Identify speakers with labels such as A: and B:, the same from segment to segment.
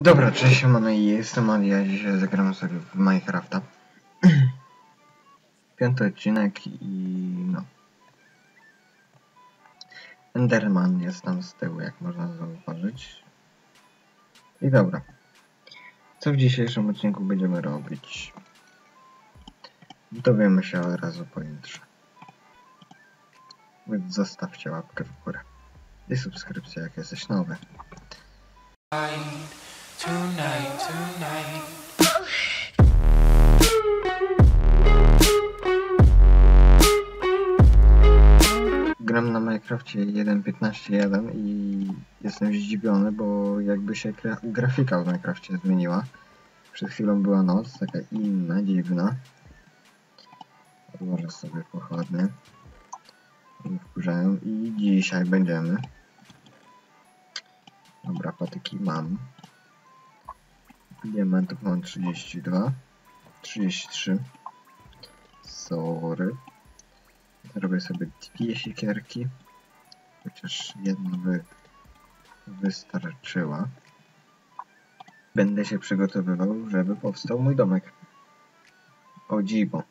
A: Dobra, cześć, mamy jestem Adi, a dzisiaj zagramy sobie w Minecrafta. Piąty odcinek i no. Enderman jest tam z tyłu, jak można zauważyć. I dobra. Co w dzisiejszym odcinku będziemy robić? Dowiemy się od razu pojutrze. Więc zostawcie łapkę w górę. I subskrypcję, jak jesteś nowy.
B: Tonight, tonight.
A: Gram na Minecrafcie 1.15.1 i jestem zdziwiony, bo jakby się gra grafika w Minecrafcie zmieniła. Przed chwilą była noc, taka inna, dziwna. Odłożę sobie pochodnie. Nie wkurzają i dzisiaj będziemy. Dobra, patyki mam. Diamentów mam 32. 33. Sorry. Zrobię sobie dwie siekierki. Chociaż jedna by wystarczyła. Będę się przygotowywał, żeby powstał mój domek. O dziwo.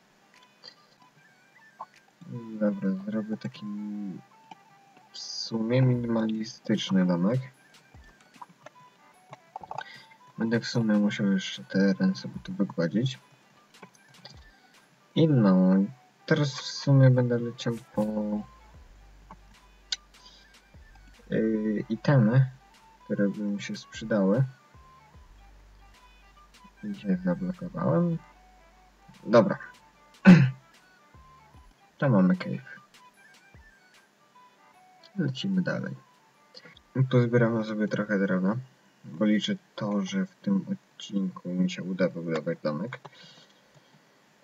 A: Dobra, zrobię taki w sumie minimalistyczny domek. Będę w sumie musiał jeszcze te ręce sobie tu wygładzić. I no, teraz w sumie będę leciał po yy, itemy, które by mi się sprzedały. I się zablokowałem. Dobra. To mamy cave. Lecimy dalej. Pozbieramy sobie trochę drewna, bo liczę to, że w tym odcinku mi się uda wybudować domek.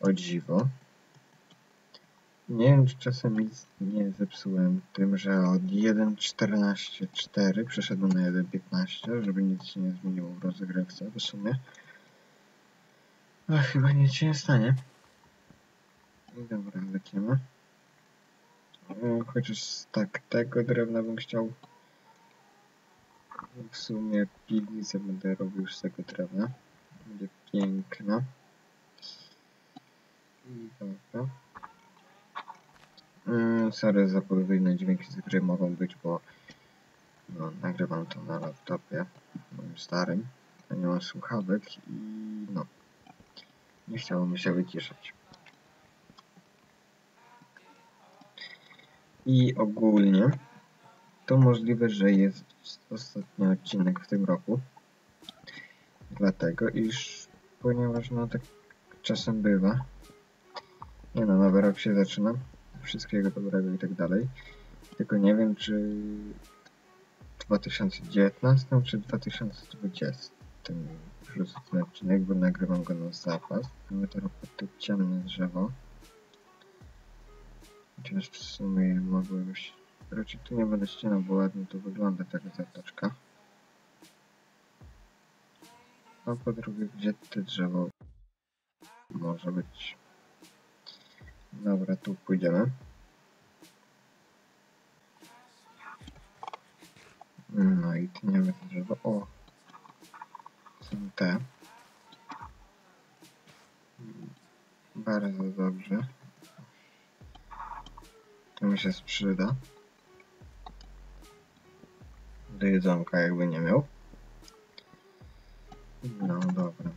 A: O dziwo. Nie wiem, czy czasem nic nie zepsułem tym, że od 1.14.4 przeszedłem na 1.15, żeby nic się nie zmieniło w rozgrywce w sumie. Ale chyba nic się nie stanie. Dobra, lecimy. E, Chociaż tak tego drewna bym chciał. W sumie piwnicę będę robił z tego drewna. Będzie piękna. I dobra. Mm, sorry za podwójne dźwięki, które mogą być, bo no, nagrywam to na laptopie moim starym, a nie mam słuchawek i no, nie chciało mi się wyciszać. I ogólnie to możliwe, że jest ostatni odcinek w tym roku. Dlatego, iż ponieważ no tak czasem bywa. Nie no, nowy rok się zaczyna. Wszystkiego dobrego i tak dalej. Tylko nie wiem, czy w 2019 czy 2020 wrzucę odcinek, bo nagrywam go na zapas. Mamy teraz to ciemne drzewo. Chociaż w sumie mogły być... Raczej tu nie będę ścinał, bo ładnie to wygląda taka zatoczka. A po drugie, gdzie to drzewo może być? Dobra, tu pójdziemy. No i tniemy to drzewo. O! Są te. Bardzo dobrze. To mi się sprzyda. Do jedzonka jakby nie miał. No dobra.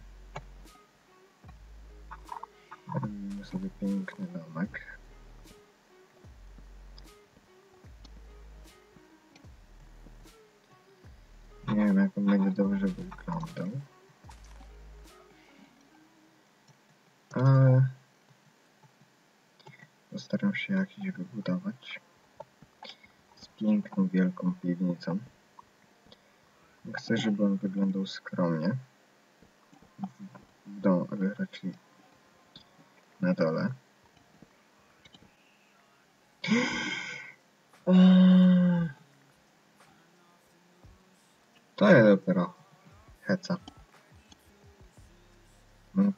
A: Robimy sobie piękny domek. Nie wiem jak on będzie dobrze wyglądał. Ale postaram się jakiś wybudować z piękną, wielką piwnicą. Chcę, żeby on wyglądał skromnie. Ale raczej na dole. To jest dopiero heca. Mam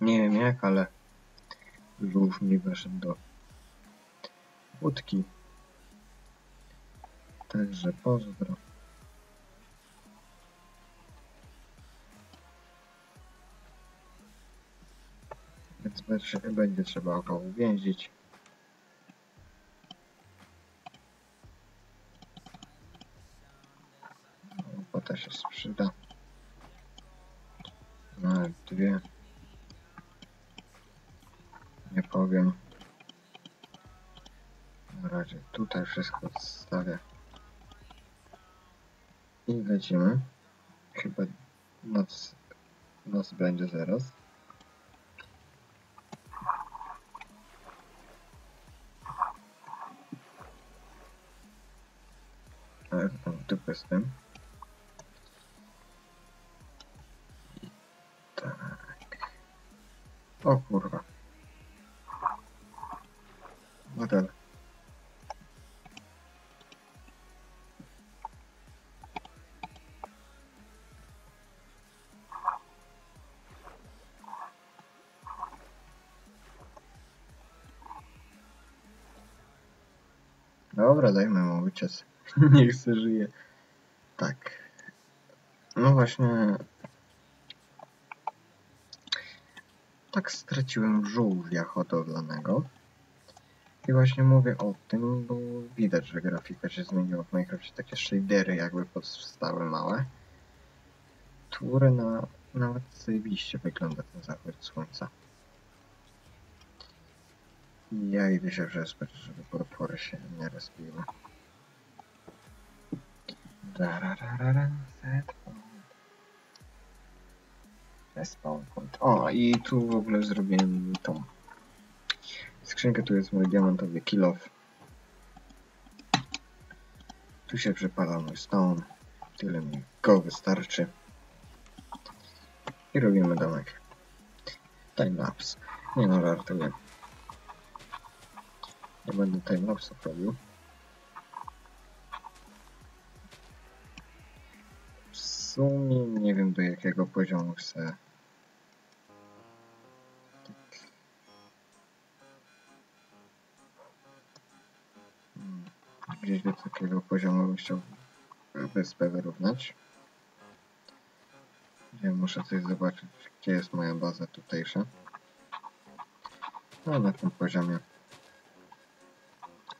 A: Nie wiem jak, ale żółw mi weszedł do łódki. Także pozdro. Więc będzie, trzeba go uwięzić. Łopata się sprzyda. Nawet dwie. Nie powiem. Na razie tutaj wszystko odstawię. I lecimy. Chyba noc, noc będzie zaraz. Ale tam dupę z tym. Tak. O kurwa. Dobra, dajmy mu uciec. Niech se żyje. Tak. No właśnie. Tak straciłem żółwia hodowlanego. I właśnie mówię o tym, bo widać, że grafika się zmieniła w Minecrafcie. Takie shadery jakby powstały małe. Które na, nawet zajebiście wygląda ten zachód słońca. Ja idę się przespać, żeby potwory się nie rozbiły. Respawn point. O, i tu w ogóle zrobiłem tą skrzynkę. Tu jest mój diamentowy kill off. Tu się przypala mój stone. Tyle mi go wystarczy. I robimy domek. Timelapse. Nie no, żartuję. Nie będę timelapse'ów robił. W sumie nie wiem do jakiego poziomu chcę. Gdzieś do takiego poziomu bym chciał wyspę wyrównać. Gdzie muszę coś zobaczyć, gdzie jest moja baza tutejsza. No na tym poziomie.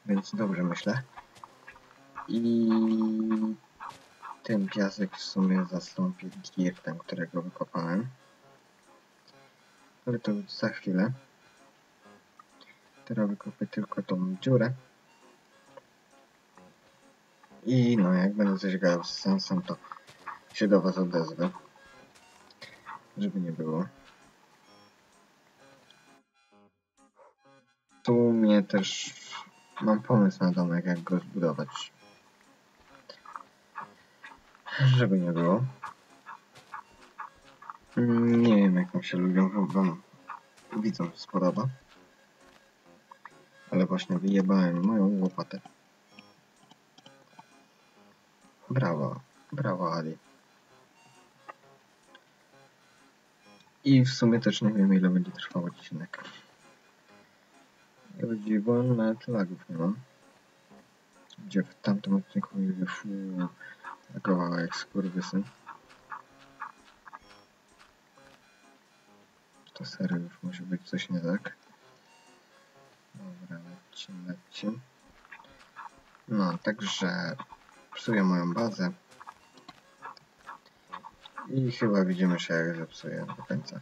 A: Więc dobrze myślę. I ten piasek w sumie zastąpi dirtem, którego wykopałem. Ale to za chwilę. Teraz wykopię tylko tą dziurę. I no, jak będę coś gadał z sensem, to się do was odezwę. Żeby nie było. W sumie też mam pomysł na domek, jak go zbudować. Żeby nie było. Nie wiem, jak wam się ludziom wam widzom spodoba. Ale właśnie wyjebałem moją łopatę. Brawo, brawo Ali. I w sumie też nie wiem ile będzie trwał odcinek. O dziwo, nawet lagów nie mam. Gdzie w tamtym odcinku mi lagowała jak skurwysyn. To serio już musi być coś nie tak. Dobra, lecimy, lecimy. No, także psuję moją bazę. I chyba widzimy się jak zepsuję do końca.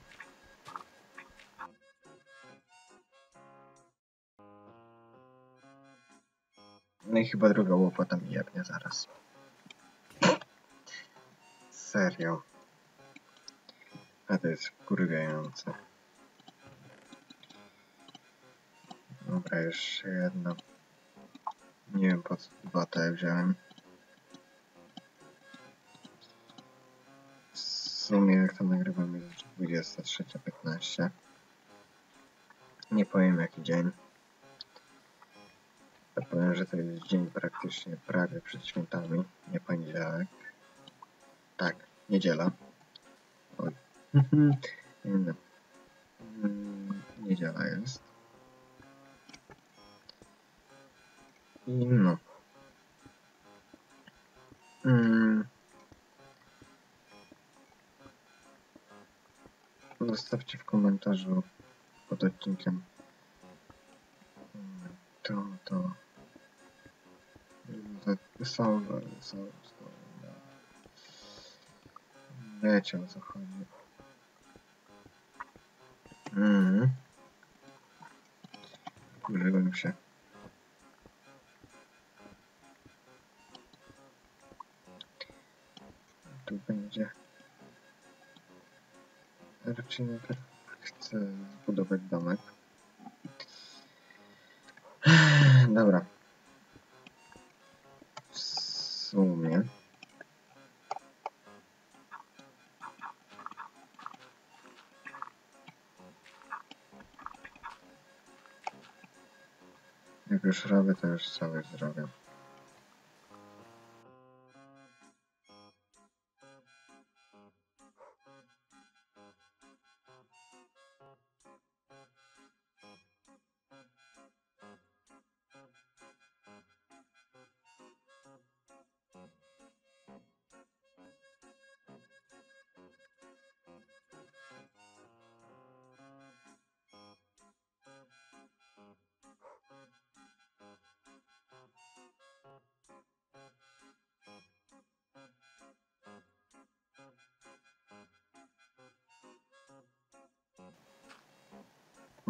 A: No i chyba druga łopata mi jebnie zaraz. Serio. A to jest kurwiające. Dobra, jeszcze jedno. Nie wiem po co dwa te wziąłem. W sumie jak to nagrywam jest 23.15. Nie powiem jaki dzień. Ja powiem, że to jest dzień praktycznie prawie przed świętami, nie poniedziałek. Tak, niedziela. Oj. nie no. niedziela jest. I no. Mm. Zostawcie w komentarzu pod odcinkiem mm, to, to. Są, są, są, no. Wiecie o co chodzi. Użyłem się. Tu będzie. Raczej najpierw chcę zbudować domek. Dobra. Sumie. Jak już robię, to już sobie zrobię.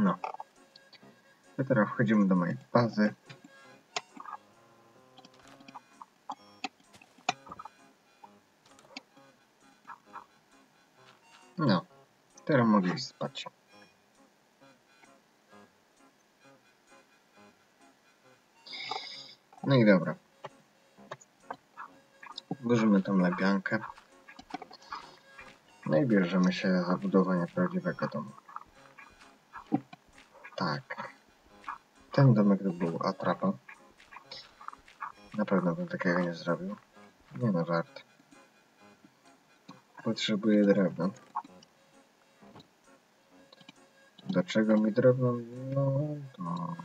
A: No. Teraz wchodzimy do mojej bazy. No. Teraz mogę iść spać. No i dobra. Włożymy tą lepiankę. No i bierzemy się za budowanie prawdziwego domu. Tak. Ten domek to był atrapa. Na pewno bym takiego nie zrobił. Nie no, żart. Potrzebuję drewna. Dlaczego mi drewno? No, to...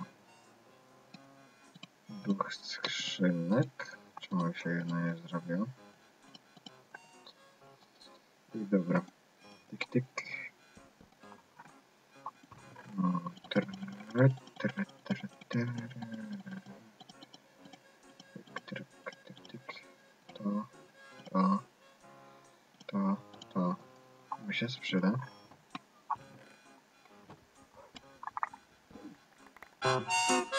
A: Dwóch skrzynek. Czemu się jedno nie zrobiło? I dobra. Tyk, tyk. To, to, to, to. Mi się sprzyda.
B: Thank